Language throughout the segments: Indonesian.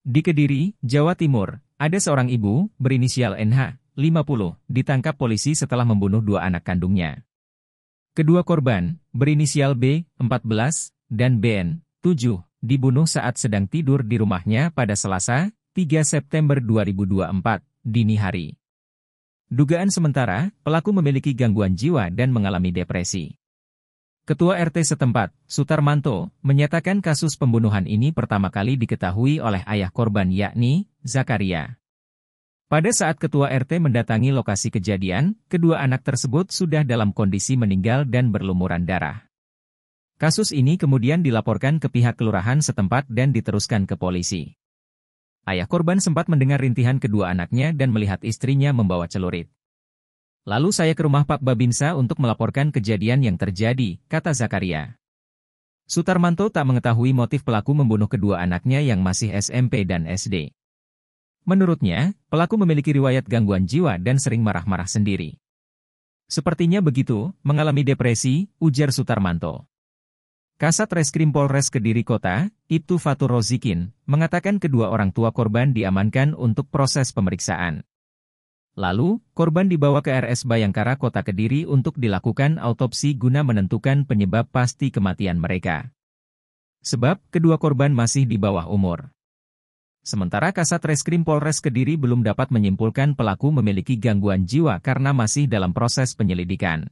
Di Kediri, Jawa Timur, ada seorang ibu, berinisial NH, 50, ditangkap polisi setelah membunuh dua anak kandungnya. Kedua korban, berinisial B, 14, dan BN, 7, dibunuh saat sedang tidur di rumahnya pada Selasa, 3 September 2024, dini hari. Dugaan sementara, pelaku memiliki gangguan jiwa dan mengalami depresi. Ketua RT setempat, Sutarmanto, menyatakan kasus pembunuhan ini pertama kali diketahui oleh ayah korban yakni, Zakaria. Pada saat Ketua RT mendatangi lokasi kejadian, kedua anak tersebut sudah dalam kondisi meninggal dan berlumuran darah. Kasus ini kemudian dilaporkan ke pihak kelurahan setempat dan diteruskan ke polisi. Ayah korban sempat mendengar rintihan kedua anaknya dan melihat istrinya membawa celurit. Lalu saya ke rumah Pak Babinsa untuk melaporkan kejadian yang terjadi, kata Zakaria. Sutarmanto tak mengetahui motif pelaku membunuh kedua anaknya yang masih SMP dan SD. Menurutnya, pelaku memiliki riwayat gangguan jiwa dan sering marah-marah sendiri. Sepertinya begitu, mengalami depresi, ujar Sutarmanto. Kasat Reskrim Polres Kediri Kota, Ibtu Fatur Rozikin, mengatakan kedua orang tua korban diamankan untuk proses pemeriksaan. Lalu, korban dibawa ke RS Bayangkara Kota Kediri untuk dilakukan autopsi guna menentukan penyebab pasti kematian mereka. Sebab, kedua korban masih di bawah umur. Sementara Kasat Reskrim Polres Kediri belum dapat menyimpulkan pelaku memiliki gangguan jiwa karena masih dalam proses penyelidikan.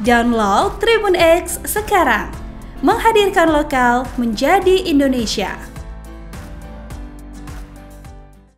Download Tribun X sekarang, menghadirkan lokal menjadi Indonesia.